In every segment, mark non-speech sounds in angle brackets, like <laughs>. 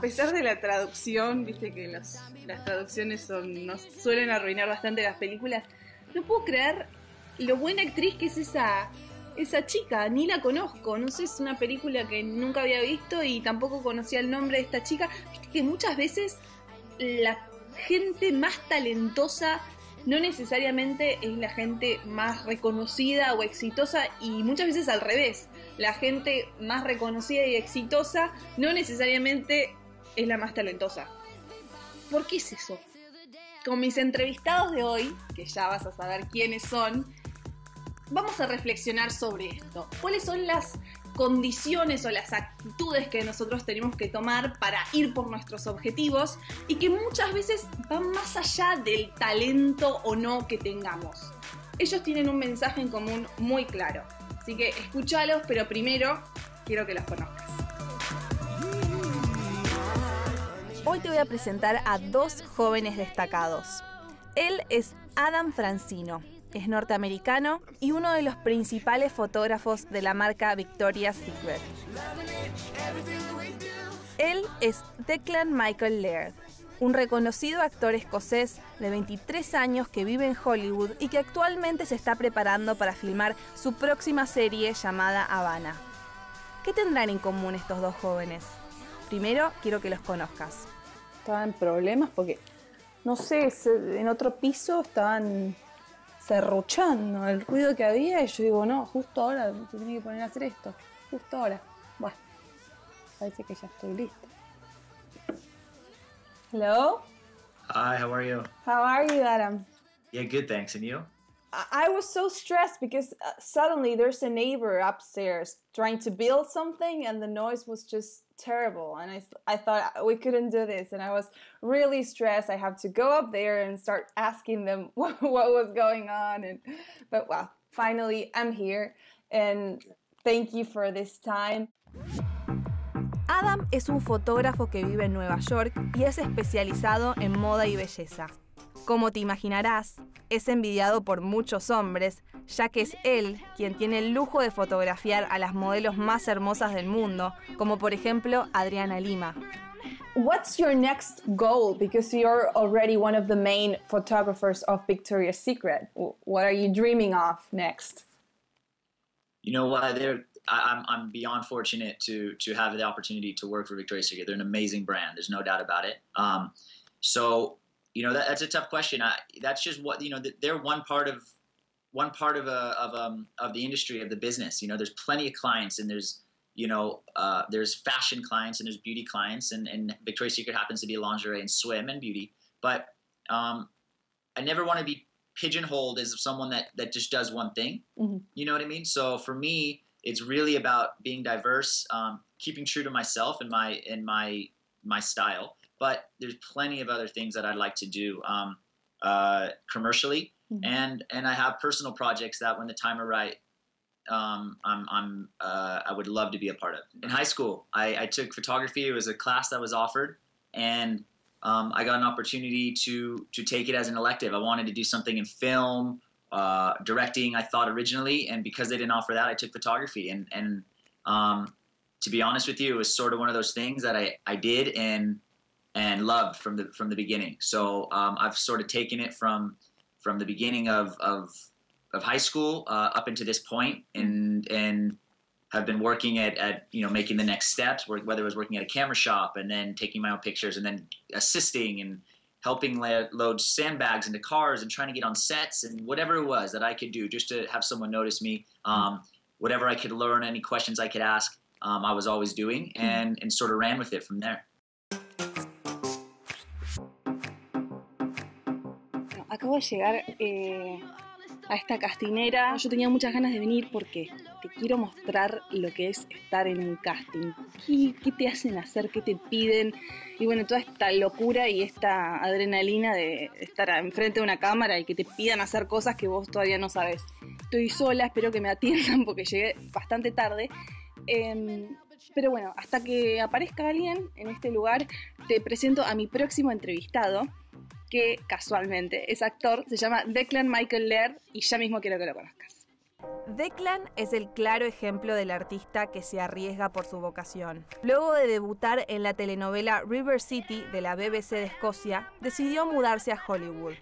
pesar de la traducción, viste que las traducciones son, nos suelen arruinar bastante las películas, no puedo creer lo buena actriz que es esa, esa chica, ni la conozco, no sé, es una película que nunca había visto y tampoco conocía el nombre de esta chica. Viste que muchas veces la gente más talentosa no necesariamente es la gente más reconocida o exitosa y muchas veces al revés. La gente más reconocida y exitosa no necesariamente es la más talentosa. ¿Por qué es eso? Con mis entrevistados de hoy, que ya vas a saber quiénes son, vamos a reflexionar sobre esto. ¿Cuáles son las condiciones o las actitudes que nosotros tenemos que tomar para ir por nuestros objetivos y que muchas veces van más allá del talento o no que tengamos. Ellos tienen un mensaje en común muy claro, así que escúchalos, pero primero quiero que los conozcas. Hoy te voy a presentar a dos jóvenes destacados. Él es Adam Francino, es norteamericano y uno de los principales fotógrafos de la marca Victoria's Secret. Él es Declan Michael Laird, un reconocido actor escocés de 23 años que vive en Hollywood y que actualmente se está preparando para filmar su próxima serie llamada Havana. ¿Qué tendrán en común estos dos jóvenes? Primero, quiero que los conozcas. Estaban problemas porque, no sé, en otro piso estaban serruchando el ruido que había y yo digo, no, justo ahora se tiene que poner a hacer esto, justo ahora. Bueno, parece que ya estoy lista. Hello? Hi, how are you? How are you, Adam? Yeah, good, thanks. And you? I was so stressed because uh, suddenly there's a neighbor upstairs trying to build something and the noise was just terrible and I, I thought uh, we couldn't do this and I was really stressed I have to go up there and start asking them <laughs> what, what was going on and but well finally I'm here and thank you for this time Adam es un fotógrafo que vive en Nueva York y es especializado en moda y belleza. Como te imaginarás, es envidiado por muchos hombres, ya que es él quien tiene el lujo de fotografiar a las modelos más hermosas del mundo, como por ejemplo Adriana Lima. What's your next goal? Because you're already one of the main photographers of Victoria's Secret. What are you dreaming of next? You know what? They're, I'm, I'm beyond fortunate to to have the opportunity to work for Victoria's Secret. They're an amazing brand. There's no doubt about it. Um, so you know that, that's a tough question. I, that's just what you know. They're one part of one part of a, of um of the industry of the business. You know, there's plenty of clients, and there's you know uh, there's fashion clients and there's beauty clients, and, and Victoria's Secret happens to be lingerie and swim and beauty. But um, I never want to be pigeonholed as someone that that just does one thing. Mm-hmm. You know what I mean? So for me, it's really about being diverse, um, keeping true to myself and my and my my style but there's plenty of other things that I'd like to do um, uh, commercially, mm-hmm. and and I have personal projects that when the time are right, um, I'm, I'm uh, I would love to be a part of. In high school, I, I took photography. It was a class that was offered, and um, I got an opportunity to to take it as an elective. I wanted to do something in film, uh, directing. I thought originally, and because they didn't offer that, I took photography. And and um, to be honest with you, it was sort of one of those things that I I did, and and loved from the from the beginning. So um, I've sort of taken it from from the beginning of of, of high school uh, up into this point, and and have been working at, at you know making the next steps. Whether it was working at a camera shop and then taking my own pictures and then assisting and helping load sandbags into cars and trying to get on sets and whatever it was that I could do just to have someone notice me. Um, whatever I could learn, any questions I could ask, um, I was always doing, and, and sort of ran with it from there. Acabo de llegar eh, a esta castinera. Yo tenía muchas ganas de venir porque te quiero mostrar lo que es estar en un casting. ¿Qué, te hacen hacer? ¿Qué te piden? Y bueno, toda esta locura y esta adrenalina de estar enfrente de una cámara y que te pidan hacer cosas que vos todavía no sabes. Estoy sola, espero que me atiendan <laughs> porque llegué bastante tarde. Em, pero bueno, hasta que aparezca alguien en este lugar, te presento a mi próximo entrevistado, que casualmente es actor, se llama Declan Michael Laird y ya mismo quiero que lo conozcas. Declan es el claro ejemplo del artista que se arriesga por su vocación. Luego de debutar en la telenovela River City de la BBC de Escocia, decidió mudarse a Hollywood.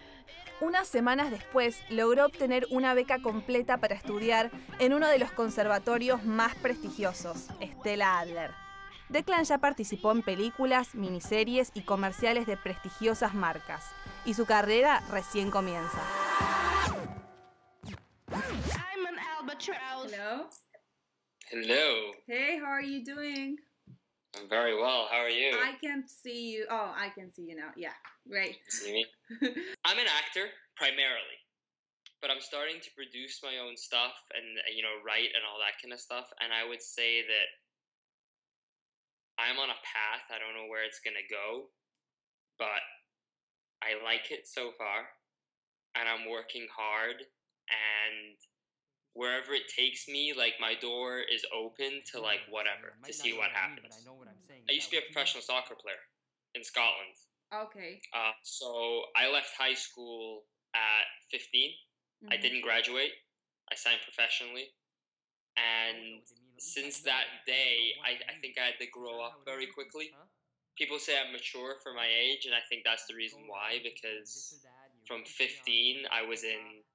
Unas semanas después logró obtener una beca completa para estudiar en uno de los conservatorios más prestigiosos, Stella Adler. Declan ya participó en películas, miniseries y comerciales de prestigiosas marcas, y su carrera recién comienza. Hello. Hello. Hey, how are you doing? I'm very well. How are you? I can't see you. Oh, I can see you now. Yeah, great. See me? <laughs> I'm an actor primarily, but I'm starting to produce my own stuff and you know write and all that kind of stuff. And I would say that I'm on a path. I don't know where it's gonna go, but I like it so far, and I'm working hard. And wherever it takes me, like my door is open to like whatever to see what happens. I used to be a professional soccer player in Scotland. Okay. Uh, so I left high school at 15. I Mhm. didn't graduate. I signed professionally. And since that day, I, I think I had to grow up very quickly. People say I'm mature for my age, and I think that's the reason why. Because from 15, I was in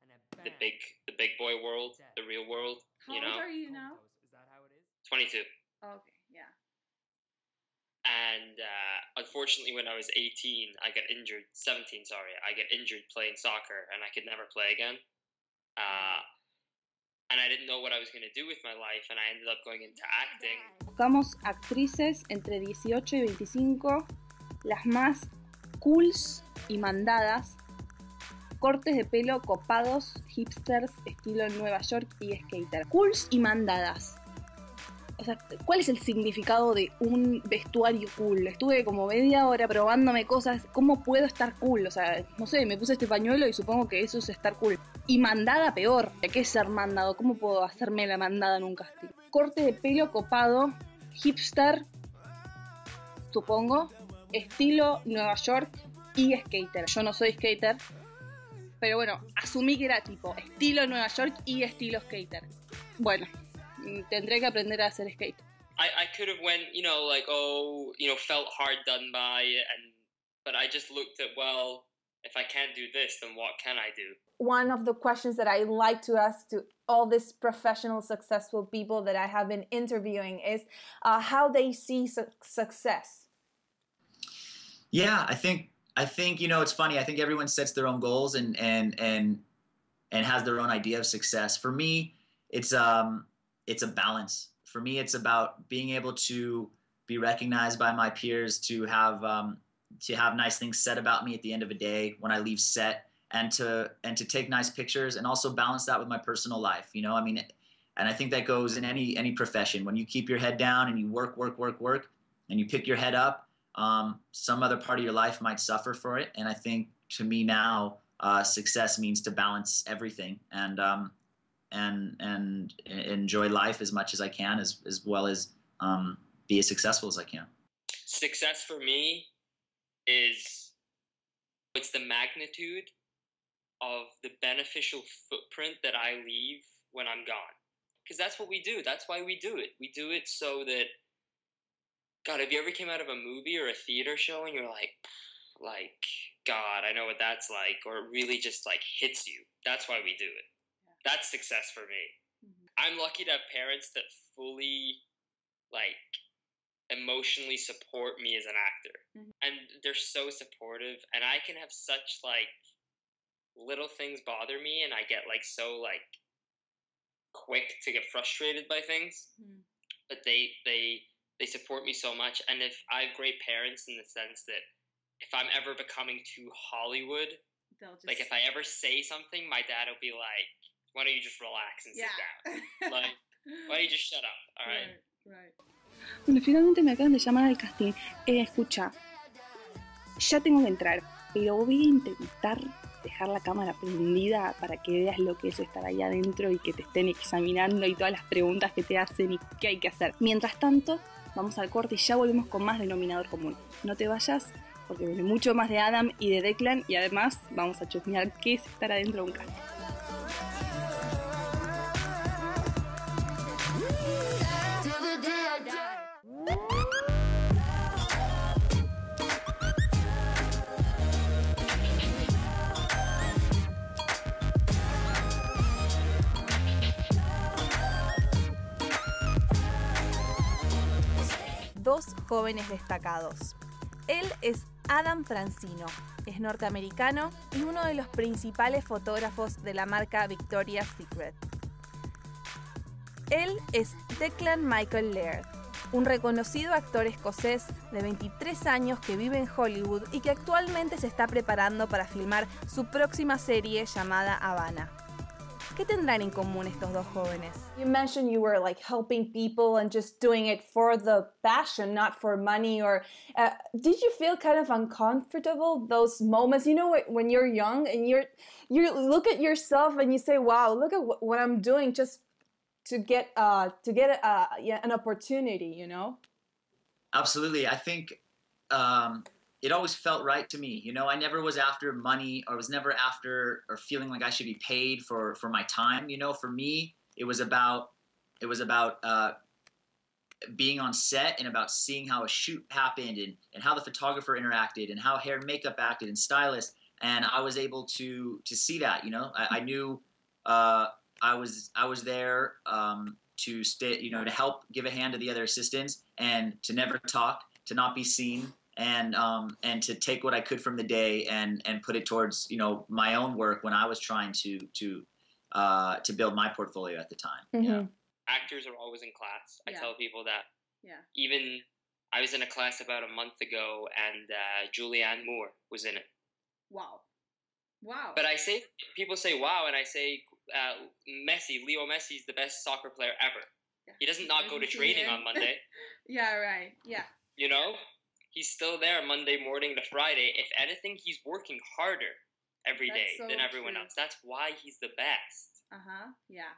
the big the big boy world, the real world. How you old know, are you now? 22. Okay, yeah. And uh, unfortunately, when I was 18, I got injured. 17, sorry, I got injured playing soccer, and I could never play again. Uh, Buscamos actrices entre 18 y 25, las más cools y mandadas, cortes de pelo copados, hipsters, estilo Nueva York y skater. Cools y mandadas. O sea, ¿cuál es el significado de un vestuario cool? Estuve como media hora probándome cosas. ¿Cómo puedo estar cool? O sea, no sé, me puse este pañuelo y supongo que eso es estar cool. Y mandada peor. ¿Qué es ser mandado? ¿Cómo puedo hacerme la mandada en un casting? Corte de pelo copado, hipster, supongo, estilo Nueva York y skater. Yo no soy skater, pero bueno, asumí que era tipo estilo Nueva York y estilo skater. Bueno, tendré que aprender a hacer skate. I, I could have went, you know, like oh, you know, felt hard done by, and but I just looked at well, if I can't do this, then what can I do? One of the questions that I like to ask to all these professional, successful people that I have been interviewing is uh, how they see su- success. Yeah, I think I think you know it's funny. I think everyone sets their own goals and and and and has their own idea of success. For me, it's um it's a balance. For me, it's about being able to be recognized by my peers, to have um, to have nice things said about me at the end of a day when I leave set, and to and to take nice pictures, and also balance that with my personal life. You know, I mean, and I think that goes in any any profession. When you keep your head down and you work, work, work, work, and you pick your head up, um, some other part of your life might suffer for it. And I think to me now, uh, success means to balance everything and um, and and enjoy life as much as I can, as as well as um, be as successful as I can. Success for me is it's the magnitude of the beneficial footprint that I leave when I'm gone. Because that's what we do. That's why we do it. We do it so that God, have you ever came out of a movie or a theater show and you're like, like, God, I know what that's like, or it really just like hits you. That's why we do it. That's success for me. Mm-hmm. I'm lucky to have parents that fully like emotionally support me as an actor. Mhm. And they're so supportive and I can have such like little things bother me and I get like so like quick to get frustrated by things. Mhm. But they they they support me so much and if I have great parents in the sense that if I'm ever becoming too Hollywood, just, like if I ever say something, my dad will be like, "Why don't you just relax and sit down?" <laughs> Like Why don't you just shut up? All right. Right, right. Bueno, finalmente me acaban de llamar al casting. Eh, escucha, ya tengo que entrar, pero voy a intentar dejar la cámara prendida para que veas lo que es estar ahí adentro y que te estén examinando y todas las preguntas que te hacen y qué hay que hacer. Mientras tanto, vamos al corte y ya volvemos con más denominador común. No te vayas porque viene mucho más de Adam y de Declan y además vamos a chusmear qué es estar adentro de un casting. Dos jóvenes destacados. Él es Adam Francino, es norteamericano y uno de los principales fotógrafos de la marca Victoria's Secret. Él es Declan Michael Laird, un reconocido actor escocés de 23 años que vive en Hollywood y que actualmente se está preparando para filmar su próxima serie llamada Havana. ¿Qué tendrán en común estos dos jóvenes? You mentioned you were like helping people and just doing it for the passion, not for money. Or uh, did you feel kind of uncomfortable those moments? You know, when you're young and you're you look at yourself and you say, "Wow, look at what I'm doing just to get uh to get uh yeah, an opportunity." You know. Absolutely. I think um, it always felt right to me. You know, I never was after money or was never after or feeling like I should be paid for for my time. You know, for me, it was about it was about uh, being on set and about seeing how a shoot happened and, and how the photographer interacted and how hair and makeup acted and stylist. And I was able to to see that. You know, I, I knew uh, I was I was there um, to stay. You know, to help give a hand to the other assistants and to never talk, to not be seen, and um, and to take what I could from the day and and put it towards you know my own work when I was trying to to uh, to build my portfolio at the time. Yeah. Actors are always in class. I Yeah. tell people that. Yeah. Even I was in a class about a month ago, and uh, Julianne Moore was in it. Wow. Wow. But I say people say wow, and I say uh, Messi, Leo Messi is the best soccer player ever. Yeah. He doesn't not go to training on Monday. <laughs> yeah, right. Yeah. You know, he's still there Monday morning to Friday. If anything, he's working harder every That's day so than everyone true. else. That's why he's the best. Uh huh. Yeah.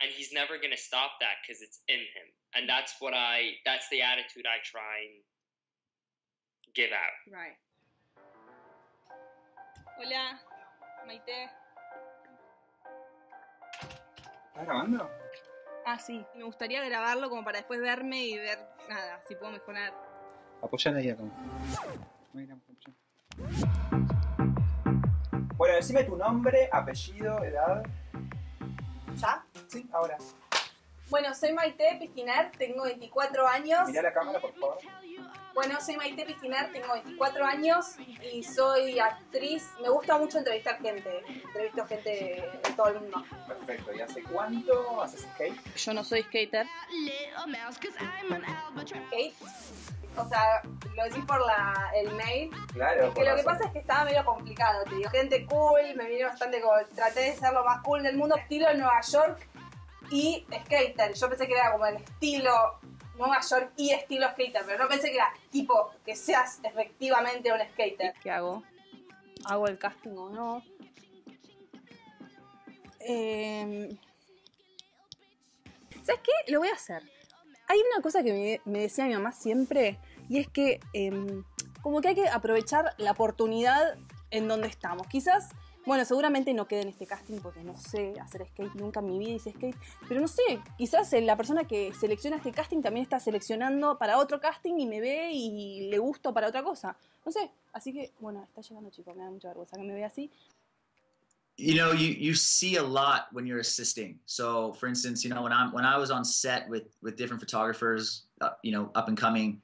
and he's never going to stop that because it's in him and that's what i that's the attitude i try and give out Right. Hola, Maite. ¿Estás grabando? Ah, sí. Me gustaría grabarlo como para después verme y ver nada, si puedo mejorar. Apoyan ahí acá. Bueno, decime tu nombre, apellido, edad. ¿Ya? Sí, ahora. Bueno, soy Maite Pisquinar, tengo 24 años. Mirá la cámara, por favor. Bueno, soy Maite Pisquinar, tengo 24 años y soy actriz. Me gusta mucho entrevistar gente. Entrevisto gente de todo el mundo. Perfecto. ¿Y hace cuánto haces skate? Yo no soy skater. Kate. O sea, lo decís por la, el mail. Claro. Que lo que pasa es que estaba medio complicado, te digo. Gente cool, me vine bastante como. Traté de ser lo más cool del mundo, estilo Nueva York y skater. Yo pensé que era como el estilo Nueva York y estilo skater, pero no pensé que era tipo que seas efectivamente un skater. ¿Qué hago? ¿Hago el casting o no? Eh, ¿Sabes qué? Lo voy a hacer. Hay una cosa que me, decía mi mamá siempre, y es que em, como que hay que aprovechar la oportunidad en donde estamos. Quizás, bueno, seguramente no quede en este casting porque no sé hacer skate, nunca en mi vida hice skate, pero no sé, quizás eh, la persona que selecciona este casting también está seleccionando para otro casting y me ve y le gusto para otra cosa. No sé, así que, bueno, está llegando chico, me da mucha vergüenza que me vea así. You know you you see a lot when you're assisting. So for instance you know when i'm when i was on set with with different photographers uh, you know up and coming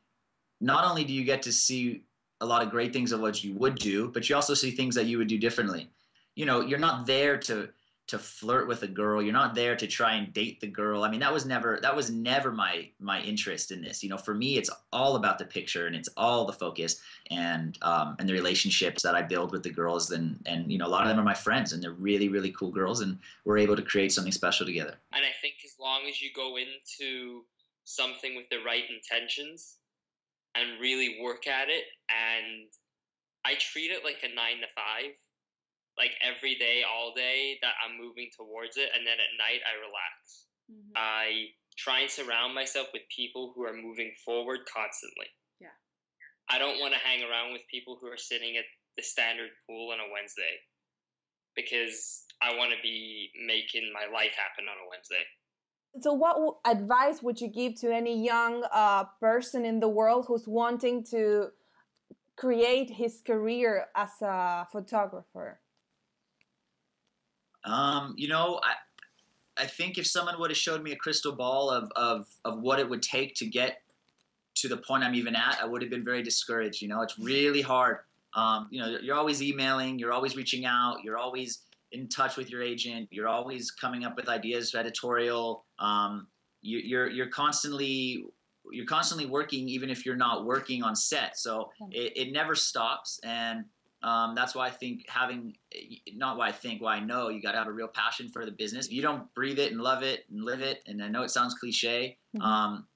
not only do you get to see a lot of great things of what you would do but you also see things that you would do differently. You know you're not there to to flirt with a girl. You're not there to try and date the girl. I mean that was never that was never my my interest in this. You know for me it's all about the picture and it's all the focus and um, and the relationships that I build with the girls and and you know a lot of them are my friends and they're really really cool girls and we're able to create something special together. and i think as long as you go into something with the right intentions and really work at it and I treat it like a 9 to 5 like every day all day that I'm moving towards it and then at night I relax. Mhm. I try and surround myself with people who are moving forward constantly. Yeah. I don't want to hang around with people who are sitting at the standard pool on a Wednesday because I want to be making my life happen on a Wednesday. So, what w- advice would you give to any young uh, person in the world who's wanting to create his career as a photographer? Um, you know, I I think if someone would have showed me a crystal ball of, of of what it would take to get to the point I'm even at, I would have been very discouraged. You know, it's really hard. Um, you know, you're always emailing, you're always reaching out, you're always in touch with your agent, you're always coming up with ideas for editorial. Um, you, you're you're constantly you're constantly working, even if you're not working on set. So it, it never stops, and um, that's why I think having not why I think why I know you got to have a real passion for the business. If you don't breathe it and love it and live it, and I know it sounds cliche. Mhm. Um,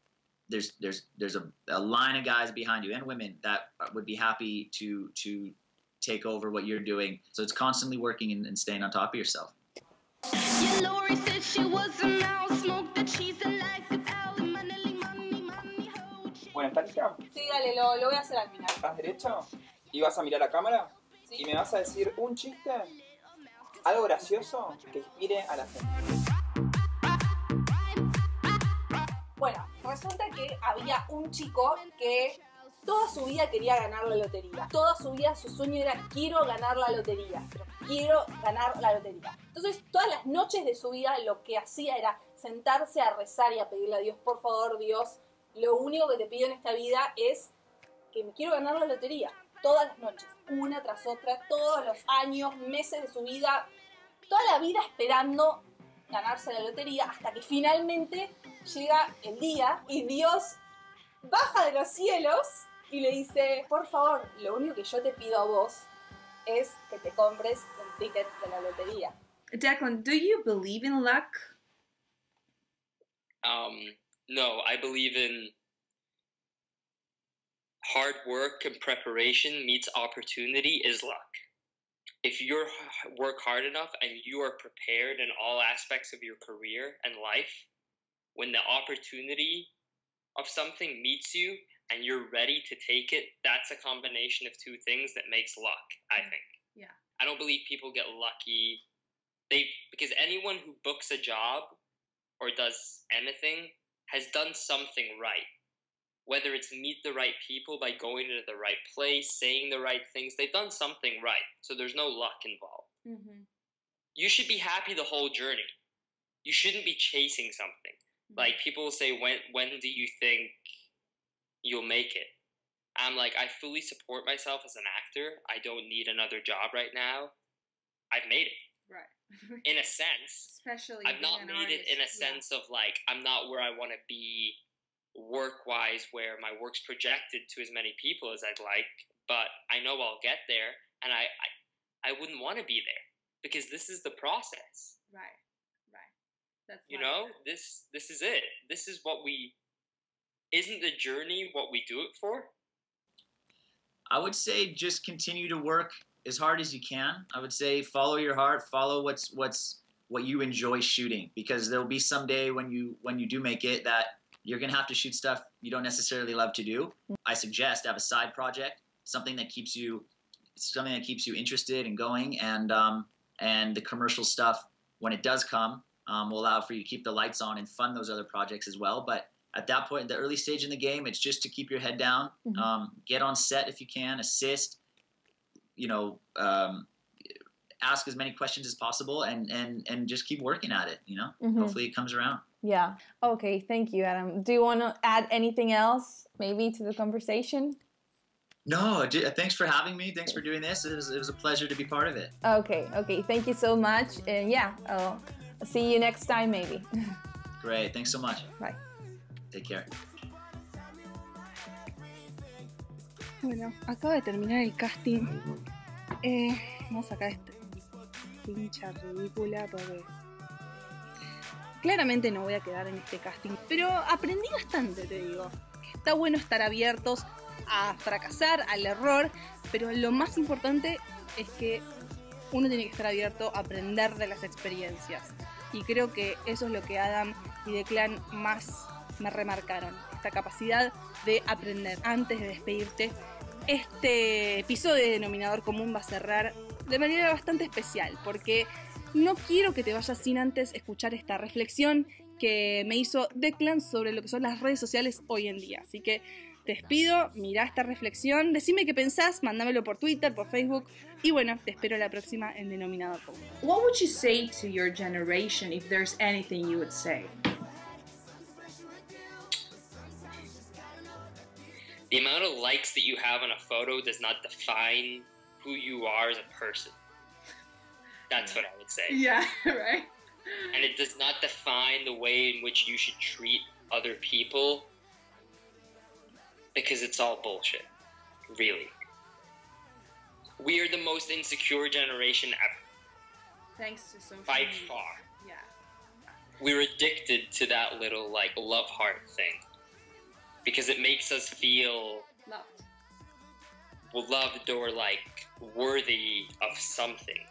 there's there's there's a, a line of guys behind you and women that would be happy to to take over what you're doing. So it's constantly working and, and staying on top of yourself. Yeah, Lori said she was a mouse, smoked the cheese and like an owl, money, money, money, hoe, chick. Bueno, ¿estás lista? Sí, dale, lo, lo voy a hacer al final. ¿Estás derecho? ¿Y vas a mirar a cámara? Sí. ¿Y me vas a decir un chiste? Algo gracioso que inspire a la gente. Bueno, resulta que había un chico que toda su vida quería ganar la lotería. Toda su vida su sueño era quiero ganar la lotería, pero quiero ganar la lotería. Entonces, todas las noches de su vida lo que hacía era sentarse a rezar y a pedirle a Dios, por favor, Dios, lo único que te pido en esta vida es que me quiero ganar la lotería. Todas las noches, una tras otra, todos los años, meses de su vida, toda la vida esperando ganarse la lotería hasta que finalmente llega el día y Dios baja de los cielos y le dice, por favor, lo único que yo te pido a vos es que te compres un ticket de la lotería. Declan, do you believe in luck? Um, no, I believe in hard work and preparation meets opportunity is luck. If you work hard enough and you are prepared in all aspects of your career and life, when the opportunity of something meets you and you're ready to take it, that's a combination of two things that makes luck, I think. Yeah. I don't believe people get lucky. They because anyone who books a job or does anything has done something right. Whether it's meet the right people by going to the right place, saying the right things, they've done something right. So there's no luck involved. Mm-hmm. You should be happy the whole journey. You shouldn't be chasing something. Like people will say, when when do you think you'll make it? I'm like, I fully support myself as an actor. I don't need another job right now. I've made it Right. <laughs> in a sense. Especially I've not made it in a artist, yeah. sense of like I'm not where I want to be work wise, where my work's projected to as many people as I'd like. But I know I'll get there, and I I, I wouldn't want to be there because this is the process. Right. Right. That's You life. know, this this is it. This is what we. Isn't the journey what we do it for? I would say just continue to work as hard as you can. I would say follow your heart, follow what's what's what you enjoy shooting because there'll be some day when you when you do make it that you're going to have to shoot stuff you don't necessarily love to do. I suggest have a side project, something that keeps you something that keeps you interested and going and um, and the commercial stuff when it does come um, will allow for you to keep the lights on and fund those other projects as well, but at that point, the early stage in the game, it's just to keep your head down, Mhm. um, get on set if you can, assist, you know, um, ask as many questions as possible, and and and just keep working at it. You know, Mhm. hopefully it comes around. Yeah. Okay. Thank you, Adam. Do you want to add anything else, maybe, to the conversation? No, thanks for having me. Thanks for doing this. It was, it was a pleasure to be part of it. Okay. Okay. Thank you so much. And yeah, I'll see you next time, maybe. <laughs> Great. Thanks so much. Bye. Take care. Bueno, acaba de terminar el casting. Eh, vamos a sacar esta pincha ridícula porque Claramente no voy a quedar en este casting, pero aprendí bastante, te digo. Está bueno estar abiertos a fracasar, al error, pero lo más importante es que uno tiene que estar abierto a aprender de las experiencias. Y creo que eso es lo que Adam y Declan más me remarcaron, esta capacidad de aprender antes de despedirte. Este episodio de Denominador Común va a cerrar de manera bastante especial, porque no quiero que te vayas sin antes escuchar esta reflexión que me hizo Declan sobre lo que son las redes sociales hoy en día. Así que te despido, mira esta reflexión, decime qué pensás, mándamelo por Twitter, por Facebook y bueno, te espero la próxima en Denominador Común. What would you say to your generation if there's anything you would say? The amount of likes that you have on a photo does not define who you are as a person. That's what I would say. Yeah, <laughs> right. And it does not define the way in which you should treat other people because it's all bullshit. Really. We are the most insecure generation ever, Thanks to social by media. far. Yeah. We're addicted to that little, like, love heart thing because it makes us feel Loved. loved or like worthy of something.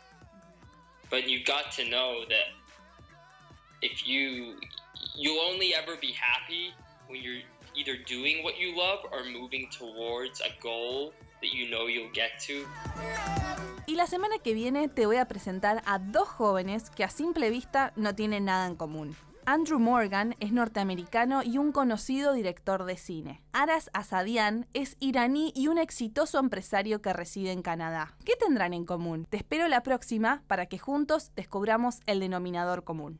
But you've got to know that if you you'll only ever be happy when you're either doing what you love or moving towards a goal that you know you'll get to. Y la semana que viene te voy a presentar a dos jóvenes que a simple vista no tienen nada en común. Andrew Morgan es norteamericano y un conocido director de cine. Aras Asadian es iraní y un exitoso empresario que reside en Canadá. ¿Qué tendrán en común? Te espero la próxima para que juntos descubramos el denominador común.